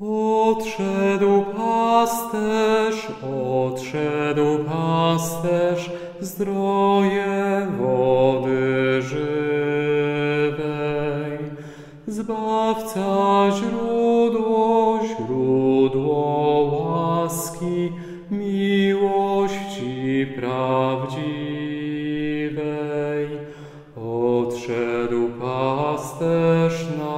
Odszedł pasterz, odszedł pasterz, zdroje wody żywej. Zbawca źródło, źródło łaski, miłości prawdziwej. Odszedł pasterz na